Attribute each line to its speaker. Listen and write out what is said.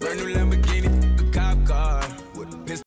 Speaker 1: Brand new Lamborghini.